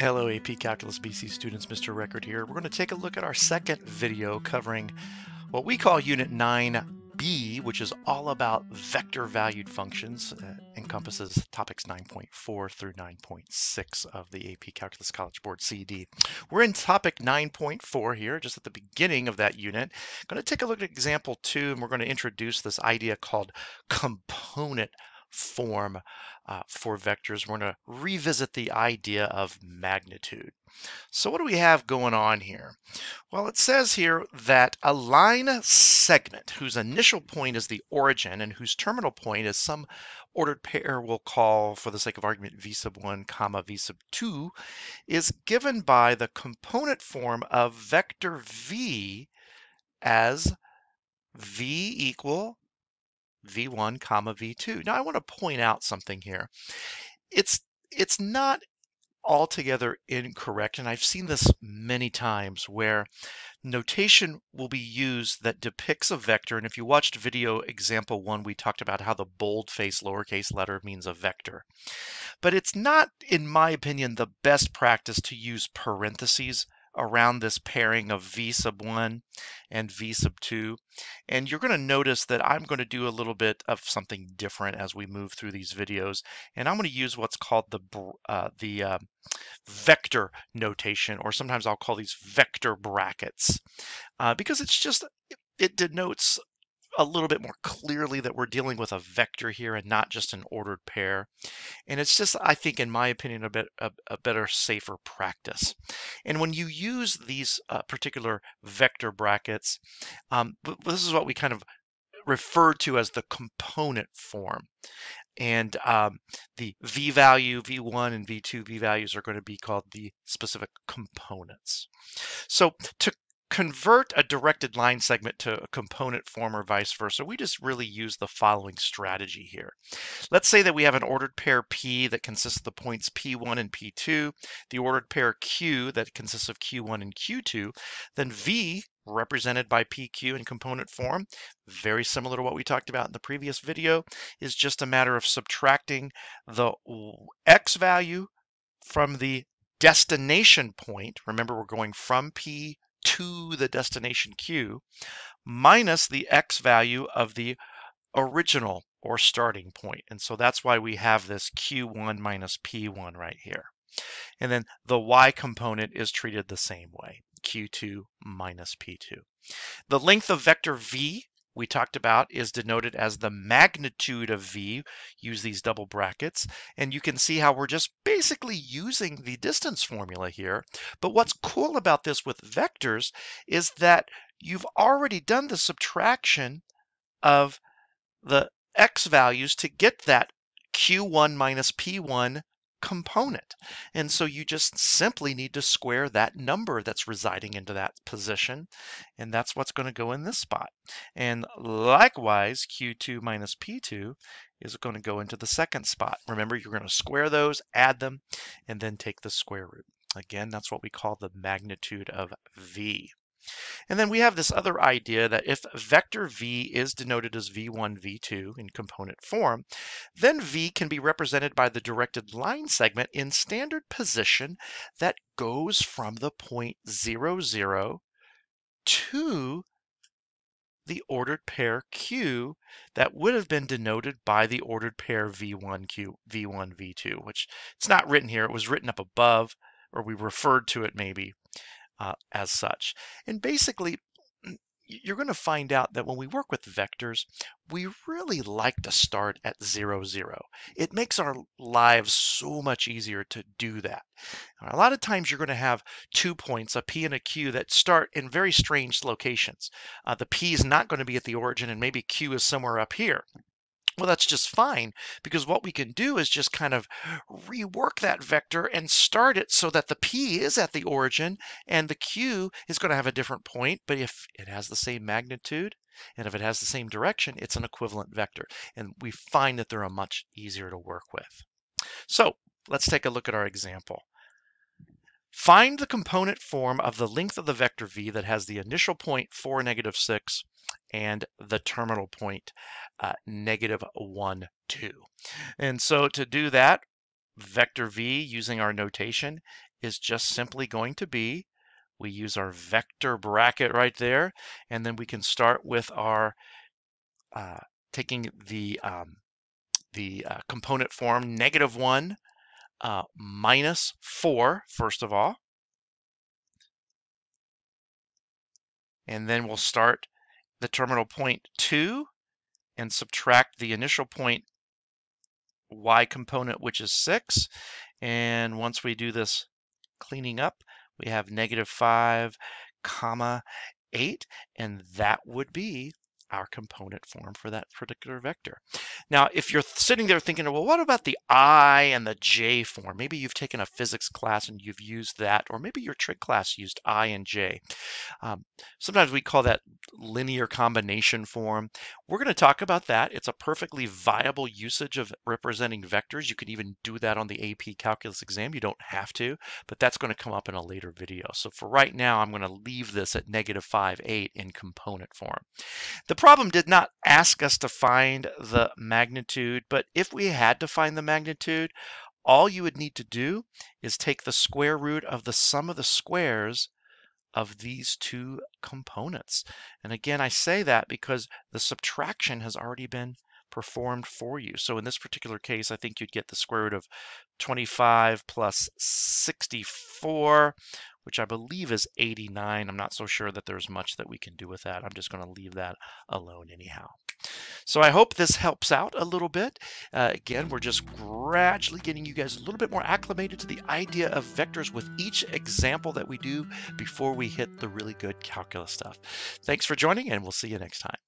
Hello AP Calculus BC students, Mr. Record here. We're going to take a look at our second video covering what we call Unit 9b, which is all about vector valued functions, uh, encompasses topics 9.4 through 9.6 of the AP Calculus College Board CED. We're in topic 9.4 here, just at the beginning of that unit. I'm going to take a look at example 2, and we're going to introduce this idea called component form uh, for vectors. We're going to revisit the idea of magnitude. So what do we have going on here? Well, it says here that a line segment whose initial point is the origin and whose terminal point is some ordered pair we'll call, for the sake of argument, v sub 1 comma v sub 2, is given by the component form of vector v as v equal v1 comma v2. Now I want to point out something here. It's it's not altogether incorrect, and I've seen this many times where notation will be used that depicts a vector. And if you watched video example one, we talked about how the boldface lowercase letter means a vector. But it's not, in my opinion, the best practice to use parentheses around this pairing of V sub 1 and V sub 2. And you're going to notice that I'm going to do a little bit of something different as we move through these videos. And I'm going to use what's called the, uh, the uh, vector notation, or sometimes I'll call these vector brackets, uh, because it's just, it denotes a little bit more clearly that we're dealing with a vector here and not just an ordered pair. And it's just, I think, in my opinion, a bit a, a better, safer practice. And when you use these uh, particular vector brackets, um, this is what we kind of refer to as the component form. And um, the v value, v1 and v2 v values are going to be called the specific components. So to convert a directed line segment to a component form or vice versa, we just really use the following strategy here. Let's say that we have an ordered pair P that consists of the points P1 and P2, the ordered pair Q that consists of Q1 and Q2, then V represented by PQ in component form, very similar to what we talked about in the previous video, is just a matter of subtracting the X value from the destination point. Remember, we're going from P to the destination Q minus the X value of the original or starting point. And so that's why we have this Q1 minus P1 right here. And then the Y component is treated the same way, Q2 minus P2. The length of vector V we talked about is denoted as the magnitude of V. Use these double brackets. And you can see how we're just basically using the distance formula here. But what's cool about this with vectors is that you've already done the subtraction of the x values to get that q1 minus p1 component. And so you just simply need to square that number that's residing into that position. And that's what's going to go in this spot. And likewise, Q2 minus P2 is going to go into the second spot. Remember, you're going to square those, add them, and then take the square root. Again, that's what we call the magnitude of V. And then we have this other idea that if vector v is denoted as v1, v2 in component form, then v can be represented by the directed line segment in standard position that goes from the point 0, 0 to the ordered pair q that would have been denoted by the ordered pair v1, q, v1, v2, which it's not written here. It was written up above, or we referred to it maybe uh, as such. And basically, mm, you're going to find out that when we work with vectors, we really like to start at zero, zero. It makes our lives so much easier to do that. A lot of times you're going to have two points, a P and a Q, that start in very strange locations. Uh, the P is not going to be at the origin and maybe Q is somewhere up here. Well, that's just fine because what we can do is just kind of rework that vector and start it so that the P is at the origin and the Q is going to have a different point. But if it has the same magnitude and if it has the same direction, it's an equivalent vector. And we find that they're a much easier to work with. So let's take a look at our example. Find the component form of the length of the vector v that has the initial point 4, negative 6 and the terminal point uh, negative 1, 2. And so to do that, vector v using our notation is just simply going to be, we use our vector bracket right there, and then we can start with our uh, taking the um, the uh, component form negative 1 uh, minus 4, first of all. And then we'll start the terminal point 2 and subtract the initial point y component, which is 6. And once we do this cleaning up, we have negative 5 comma 8, and that would be our component form for that particular vector. Now, if you're sitting there thinking, well, what about the I and the J form? Maybe you've taken a physics class and you've used that, or maybe your trig class used I and J. Um, sometimes we call that linear combination form. We're going to talk about that. It's a perfectly viable usage of representing vectors. You can even do that on the AP calculus exam. You don't have to, but that's going to come up in a later video. So for right now, I'm going to leave this at negative 5, 8 in component form. The problem did not ask us to find the magnitude, but if we had to find the magnitude, all you would need to do is take the square root of the sum of the squares of these two components. And again, I say that because the subtraction has already been performed for you. So in this particular case, I think you'd get the square root of 25 plus 64, which I believe is 89. I'm not so sure that there's much that we can do with that. I'm just going to leave that alone anyhow. So I hope this helps out a little bit. Uh, again, we're just gradually getting you guys a little bit more acclimated to the idea of vectors with each example that we do before we hit the really good calculus stuff. Thanks for joining, and we'll see you next time.